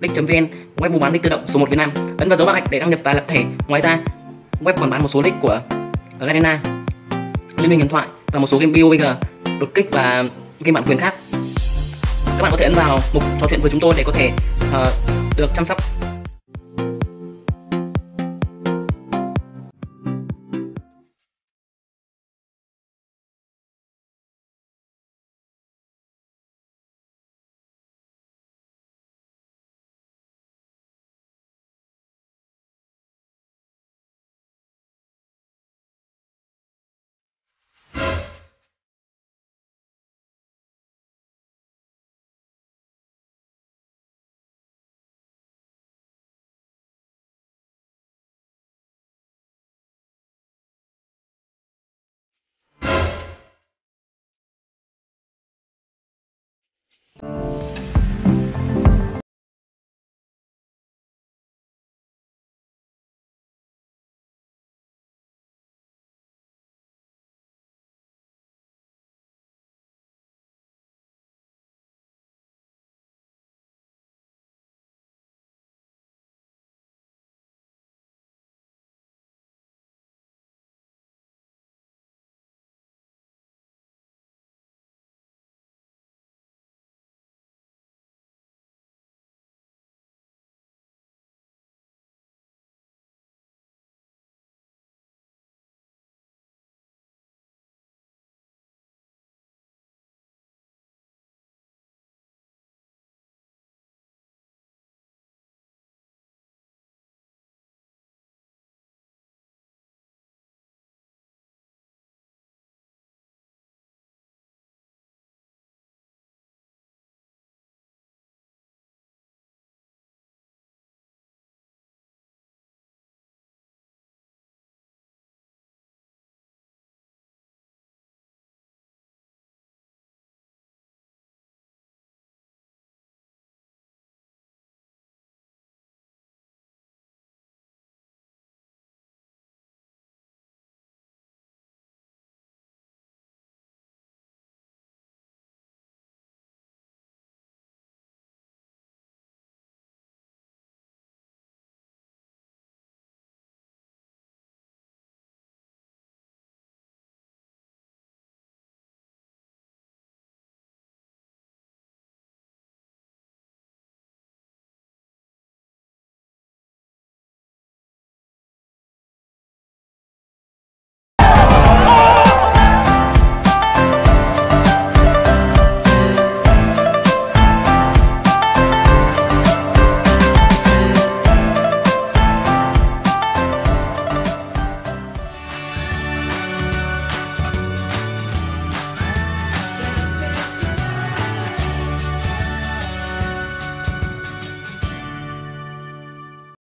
link.vn web mua bán link tự động số 1 Việt Nam ấn vào dấu ba gạch để đăng nhập và lập thể ngoài ra web còn bán một số link của Garena Liên minh huyền thoại và một số game BOVG đột kích và game bản quyền khác. Các bạn có thể ấn vào mục trò chuyện với chúng tôi để có thể uh, được chăm sóc